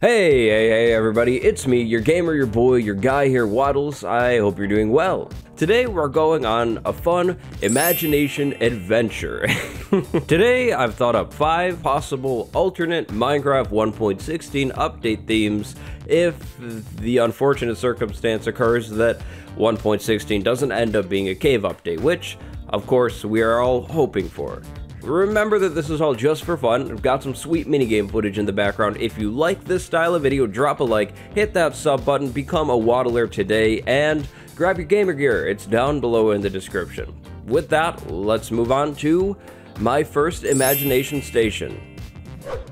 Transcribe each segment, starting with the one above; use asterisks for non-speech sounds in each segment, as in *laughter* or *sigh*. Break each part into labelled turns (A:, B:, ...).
A: Hey, hey, hey, everybody, it's me, your gamer, your boy, your guy here, Wattles. I hope you're doing well. Today, we're going on a fun imagination adventure. *laughs* Today, I've thought up five possible alternate Minecraft 1.16 update themes if the unfortunate circumstance occurs that 1.16 doesn't end up being a cave update, which, of course, we are all hoping for. Remember that this is all just for fun. I've got some sweet minigame footage in the background. If you like this style of video, drop a like, hit that sub button, become a waddler today, and grab your gamer gear. It's down below in the description. With that, let's move on to my first imagination station.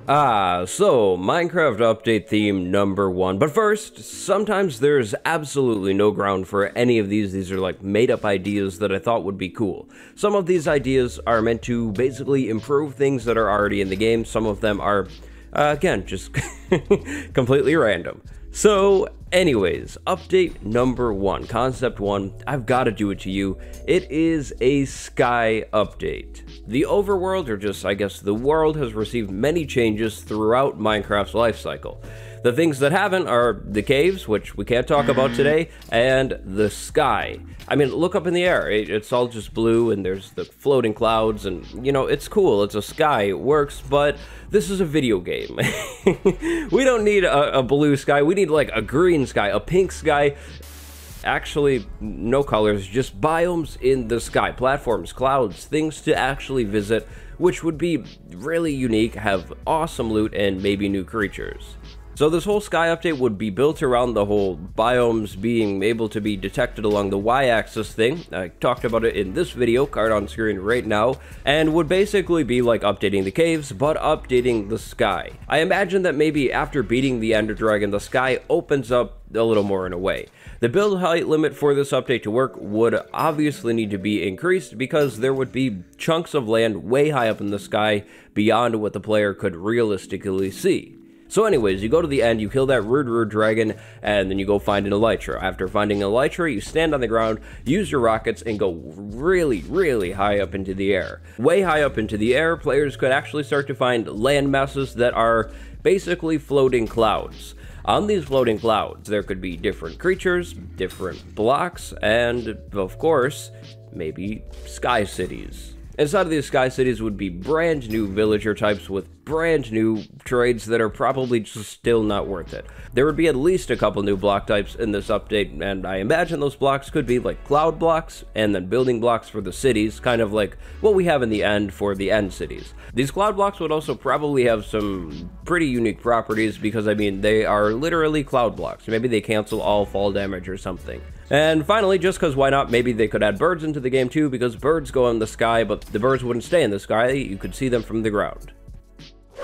A: Ah, so Minecraft update theme number one. But first, sometimes there's absolutely no ground for any of these. These are like made up ideas that I thought would be cool. Some of these ideas are meant to basically improve things that are already in the game. Some of them are, uh, again, just *laughs* completely random. So, anyways, update number one, concept one, I've got to do it to you. It is a sky update. The overworld, or just, I guess, the world, has received many changes throughout Minecraft's lifecycle. The things that haven't are the caves, which we can't talk about mm-hmm. today, and the sky. I mean, look up in the air. it's all just blue, and there's the floating clouds, and, you know, it's cool. It's a sky. It works, but this is a video game. *laughs* we don't need a, a blue sky. We need, like, a green sky, a pink sky actually no colors, just biomes in the sky, platforms, clouds, things to actually visit, which would be really unique, have awesome loot, and maybe new creatures. So this whole sky update would be built around the whole biomes being able to be detected along the y-axis thing. I talked about it in this video, card on screen right now, and would basically be like updating the caves, but updating the sky. I imagine that maybe after beating the Ender Dragon, the sky opens up a little more in a way. The build height limit for this update to work would obviously need to be increased because there would be chunks of land way high up in the sky beyond what the player could realistically see. So anyways, you go to the end, you kill that rude, rude dragon, and then you go find an elytra. After finding an elytra, you stand on the ground, use your rockets, and go really, really high up into the air. Way high up into the air, players could actually start to find land masses that are basically floating clouds. On these floating clouds, there could be different creatures, different blocks, and, of course, maybe sky cities. Inside of these sky cities would be brand new villager types with brand new trades that are probably just still not worth it. There would be at least a couple new block types in this update, and I imagine those blocks could be like cloud blocks and then building blocks for the cities, kind of like what we have in the end for the end cities. These cloud blocks would also probably have some pretty unique properties because, I mean, they are literally cloud blocks. Maybe they cancel all fall damage or something. And finally, just because why not, maybe they could add birds into the game too, because birds go in the sky, but the birds wouldn't stay in the sky, you could see them from the ground.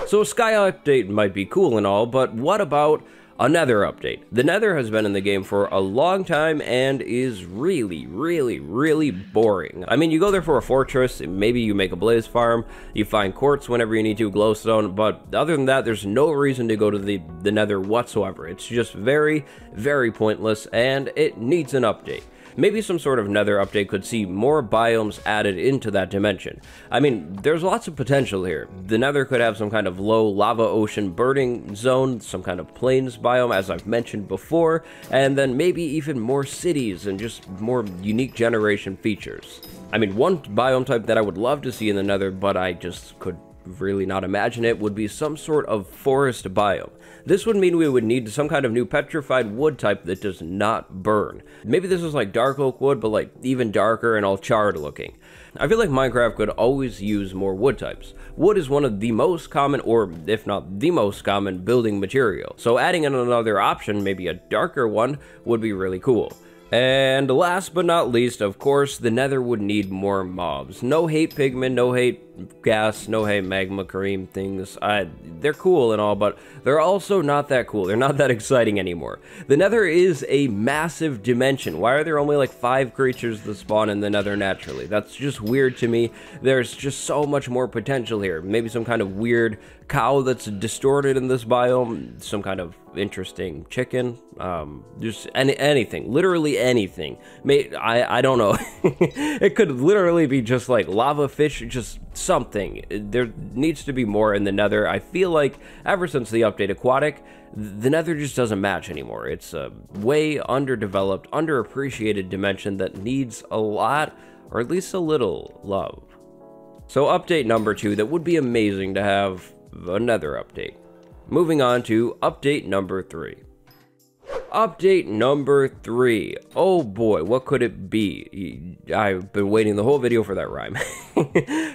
A: So a sky update might be cool and all, but what about a nether update. The nether has been in the game for a long time and is really, really, really boring. I mean, you go there for a fortress, maybe you make a blaze farm, you find quartz whenever you need to, glowstone, but other than that, there's no reason to go to the, the nether whatsoever. It's just very, very pointless and it needs an update. Maybe some sort of nether update could see more biomes added into that dimension. I mean, there's lots of potential here. The nether could have some kind of low lava ocean burning zone, some kind of plains biome, as I've mentioned before, and then maybe even more cities and just more unique generation features. I mean, one biome type that I would love to see in the nether, but I just could really not imagine it, would be some sort of forest biome. This would mean we would need some kind of new petrified wood type that does not burn. Maybe this is like dark oak wood, but like even darker and all charred looking. I feel like Minecraft could always use more wood types. Wood is one of the most common, or if not the most common, building material. So adding in another option, maybe a darker one, would be really cool. And last but not least, of course, the nether would need more mobs. No hate pigmen, no hate ghast, no hate magma cream things. I, they're cool and all, but they're also not that cool. They're not that exciting anymore. The nether is a massive dimension. Why are there only like five creatures that spawn in the nether naturally? That's just weird to me. There's just so much more potential here. Maybe some kind of weird cow that's distorted in this biome, some kind of interesting chicken, um, just any, anything, literally anything. May, I, I don't know. *laughs* it could literally be just like lava fish, just something. There needs to be more in the nether. I feel like ever since the update Aquatic, the nether just doesn't match anymore. It's a way underdeveloped, underappreciated dimension that needs a lot, or at least a little, love. So update number two, that would be amazing to have another update. Moving on to update number three. Update number three. Oh boy, what could it be? I've been waiting the whole video for that rhyme. *laughs*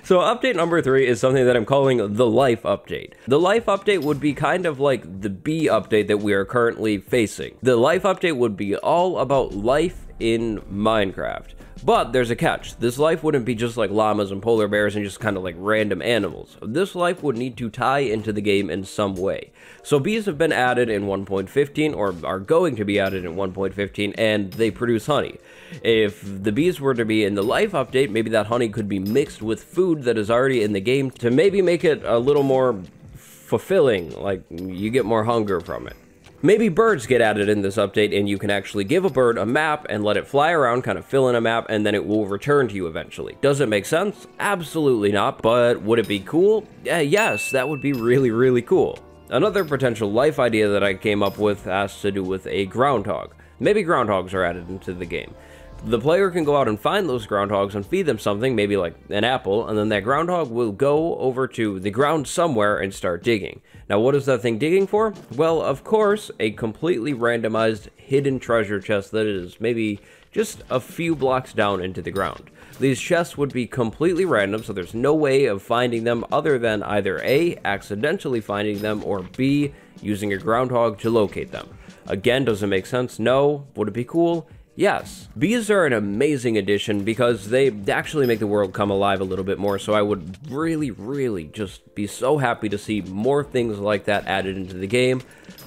A: so update number three is something that I'm calling the life update. The life update would be kind of like the bee update that we are currently facing. The life update would be all about life in Minecraft. But there's a catch. This life wouldn't be just like llamas and polar bears and just kind of like random animals. This life would need to tie into the game in some way. So bees have been added in 1.15 or are going to be added in 1.15 and they produce honey. If the bees were to be in the life update, maybe that honey could be mixed with food that is already in the game to maybe make it a little more fulfilling, like you get more hunger from it. Maybe birds get added in this update and you can actually give a bird a map and let it fly around, kind of fill in a map, and then it will return to you eventually. Does it make sense? Absolutely not, but would it be cool? Uh, yes, that would be really, really cool. Another potential life idea that I came up with has to do with a groundhog. Maybe groundhogs are added into the game the player can go out and find those groundhogs and feed them something, maybe like an apple, and then that groundhog will go over to the ground somewhere and start digging. Now, what is that thing digging for? Well, of course, a completely randomized hidden treasure chest that is maybe just a few blocks down into the ground. These chests would be completely random, so there's no way of finding them other than either A, accidentally finding them, or B, using a groundhog to locate them. Again, does it make sense? No. Would it be cool? Yes, bees are an amazing addition because they actually make the world come alive a little bit more, so I would really, really just be so happy to see more things like that added into the game,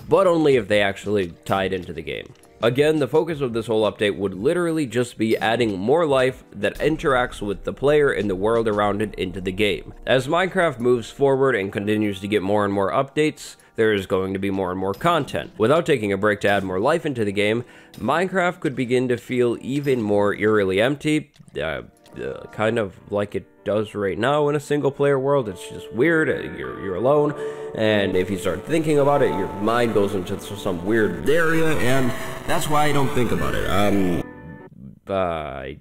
A: but only if they actually tied into the game. Again, the focus of this whole update would literally just be adding more life that interacts with the player and the world around it into the game. As Minecraft moves forward and continues to get more and more updates, there is going to be more and more content. Without taking a break to add more life into the game, Minecraft could begin to feel even more eerily empty, uh, uh, kind of like it does right now in a single player world. It's just weird, uh, you're, you're alone, and if you start thinking about it, your mind goes into some weird area, and that's why I don't think about it. Um, I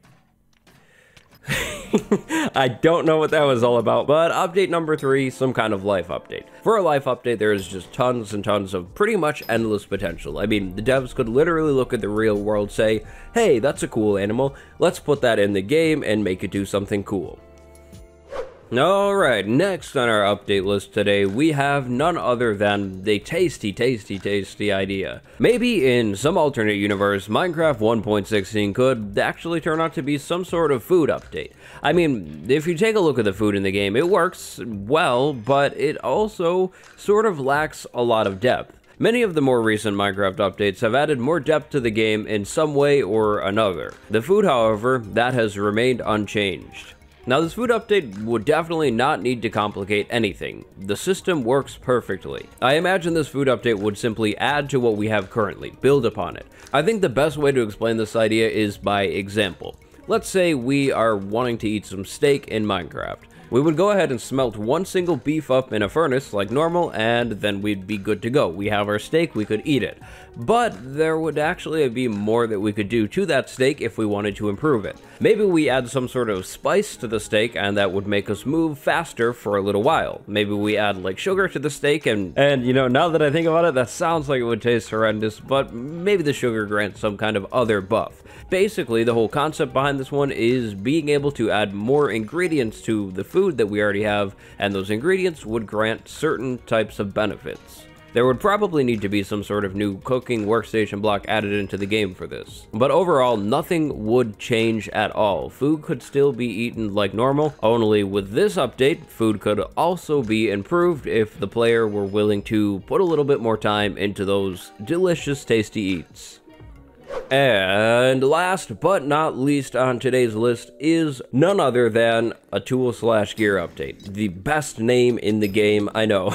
A: *laughs* I don't know what that was all about, but update number three, some kind of life update. For a life update, there is just tons and tons of pretty much endless potential. I mean, the devs could literally look at the real world, say, hey, that's a cool animal, let's put that in the game and make it do something cool. Alright, next on our update list today, we have none other than the tasty, tasty, tasty idea. Maybe in some alternate universe, Minecraft 1.16 could actually turn out to be some sort of food update. I mean, if you take a look at the food in the game, it works well, but it also sort of lacks a lot of depth. Many of the more recent Minecraft updates have added more depth to the game in some way or another. The food, however, that has remained unchanged. Now this food update would definitely not need to complicate anything. The system works perfectly. I imagine this food update would simply add to what we have currently, build upon it. I think the best way to explain this idea is by example. Let's say we are wanting to eat some steak in Minecraft. We would go ahead and smelt one single beef up in a furnace like normal, and then we'd be good to go. We have our steak, we could eat it. But there would actually be more that we could do to that steak if we wanted to improve it. Maybe we add some sort of spice to the steak and that would make us move faster for a little while. Maybe we add like sugar to the steak and, and you know, now that I think about it, that sounds like it would taste horrendous, but maybe the sugar grants some kind of other buff. Basically, the whole concept behind this one is being able to add more ingredients to the food that we already have, and those ingredients would grant certain types of benefits. There would probably need to be some sort of new cooking workstation block added into the game for this. But overall, nothing would change at all. Food could still be eaten like normal, only with this update, food could also be improved if the player were willing to put a little bit more time into those delicious tasty eats. And last but not least on today's list is none other than a tool slash gear update. The best name in the game, I know.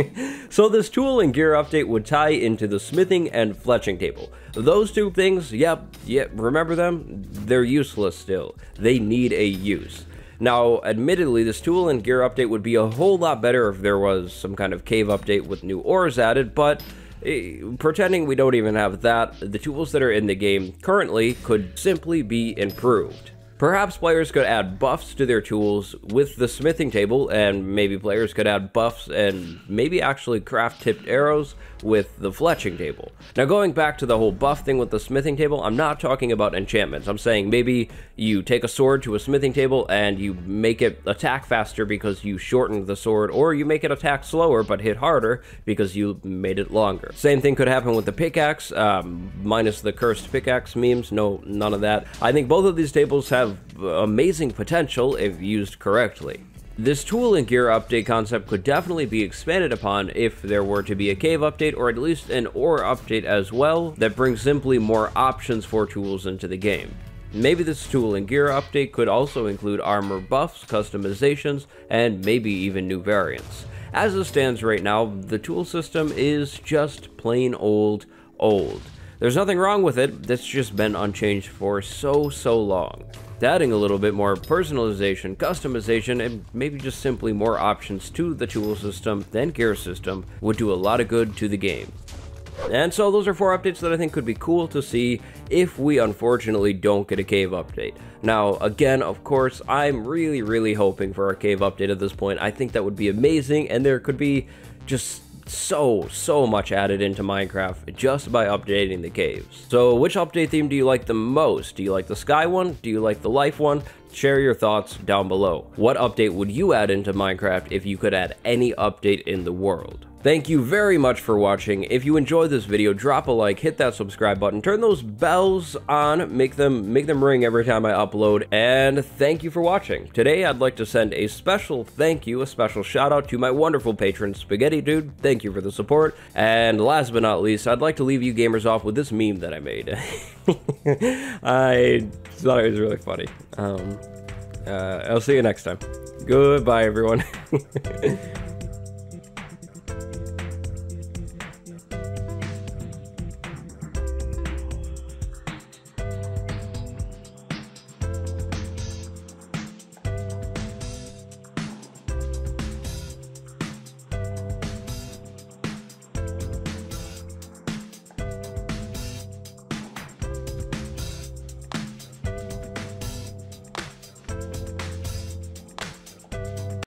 A: *laughs* so this tool and gear update would tie into the smithing and fletching table. Those two things, yep, yep, remember them? They're useless still. They need a use. Now, admittedly, this tool and gear update would be a whole lot better if there was some kind of cave update with new ores added, but Eh, pretending we don't even have that, the tools that are in the game currently could simply be improved. Perhaps players could add buffs to their tools with the smithing table, and maybe players could add buffs and maybe actually craft tipped arrows with the fletching table. Now going back to the whole buff thing with the smithing table, I'm not talking about enchantments. I'm saying maybe you take a sword to a smithing table and you make it attack faster because you shortened the sword, or you make it attack slower but hit harder because you made it longer. Same thing could happen with the pickaxe, um, minus the cursed pickaxe memes, no, none of that. I think both of these tables have amazing potential if used correctly. This tool and gear update concept could definitely be expanded upon if there were to be a cave update or at least an ore update as well that brings simply more options for tools into the game. Maybe this tool and gear update could also include armor buffs, customizations, and maybe even new variants. As it stands right now, the tool system is just plain old, old. There's nothing wrong with it, that's just been unchanged for so, so long. Adding a little bit more personalization, customization, and maybe just simply more options to the tool system than gear system would do a lot of good to the game. And so those are four updates that I think could be cool to see if we unfortunately don't get a cave update. Now, again, of course, I'm really, really hoping for a cave update at this point. I think that would be amazing, and there could be just so, so much added into Minecraft just by updating the caves. So which update theme do you like the most? Do you like the sky one? Do you like the life one? Share your thoughts down below. What update would you add into Minecraft if you could add any update in the world? Thank you very much for watching. If you enjoyed this video, drop a like, hit that subscribe button, turn those bells on, make them make them ring every time I upload, and thank you for watching. Today, I'd like to send a special thank you, a special shout out to my wonderful patron, Spaghetti Dude. Thank you for the support. And last but not least, I'd like to leave you gamers off with this meme that I made. *laughs* I thought it was really funny. Um, uh, I'll see you next time. Goodbye, everyone. *laughs*